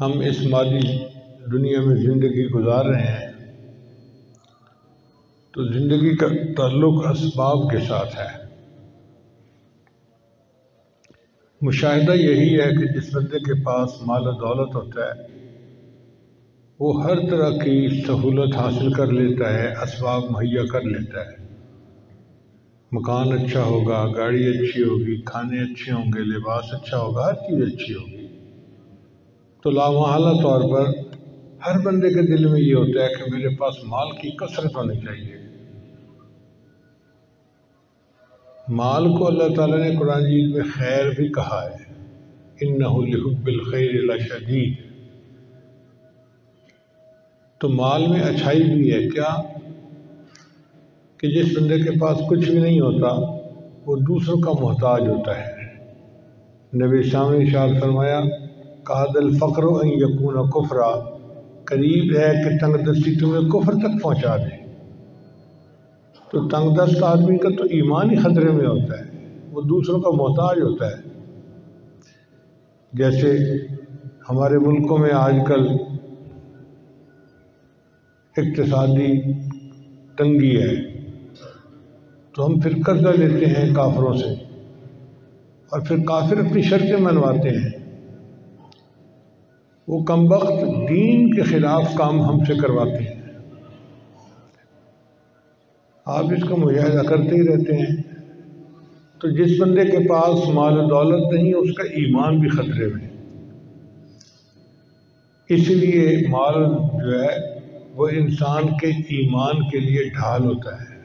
हम इस माली दुनिया में ज़िंदगी गुजार रहे हैं तो ज़िंदगी का ताल्लुक़ इसबाब के साथ है। मुशाहिदा यही है कि जिस बंदे के पास माल दौलत होता है, वो हर तरह की सहूलत हासिल कर लेता है इसबाब मुहैया कर लेता है। मकान अच्छा होगा, गाड़ी अच्छी होगी, खाने अच्छे होंगे, लिबास अच्छा होगा, हर चीज़ अच्छी होगी। तो लामहला तौर पर हर बंदे के दिल में ये होता है कि मेरे पास माल की कसरत होनी चाहिए। माल को अल्लाह ताला ने कुरान जीत में खैर भी कहा है। इन खैर शदीद। तो माल में अच्छाई भी है क्या? कि जिस बंदे के पास कुछ भी नहीं होता, वो दूसरों का मोहताज होता है। नबी शाम शाल फरमाया कादल फ़क्र यकून कुफरा। करीब है कि तंग दस्ती तुम्हें कुफर तक पहुँचा दे। तो तंग दस्त आदमी का तो ईमान ही ख़तरे में होता है। वो दूसरों का मोहताज होता है। जैसे हमारे मुल्कों में आजकल इकतसादी तंगी है तो हम फिर कर्जा लेते हैं काफरों से और फिर काफिर अपनी शर्तें मनवाते हैं। वो कम वक्त दीन के ख़िलाफ़ काम हमसे करवाते हैं। आप इसका मुजाहदा करते ही रहते हैं। तो जिस बंदे के पास माल दौलत नहीं है उसका ईमान भी ख़तरे में इसलिए माल जो है, वो इंसान के ईमान के लिए ढाल होता है।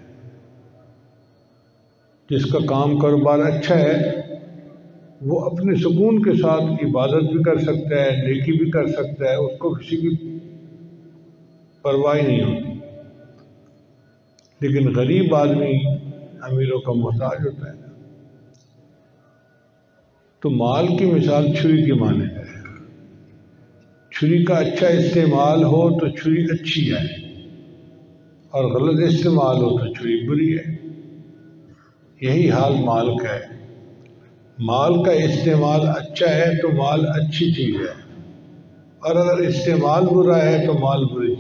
जिसका काम कारोबार अच्छा है वो अपने सुकून के साथ इबादत भी कर सकता है, नेकी भी कर सकता है, उसको किसी की परवाह नहीं होती। लेकिन गरीब आदमी अमीरों का मोहताज होता है। तो माल की मिसाल छुरी की माने है छुरी का अच्छा इस्तेमाल हो तो छुरी अच्छी है, और गलत इस्तेमाल हो तो छुरी बुरी है। यही हाल माल का है। माल का इस्तेमाल अच्छा है तो माल अच्छी चीज़ है। और अगर इस्तेमाल बुरा है तो माल बुरी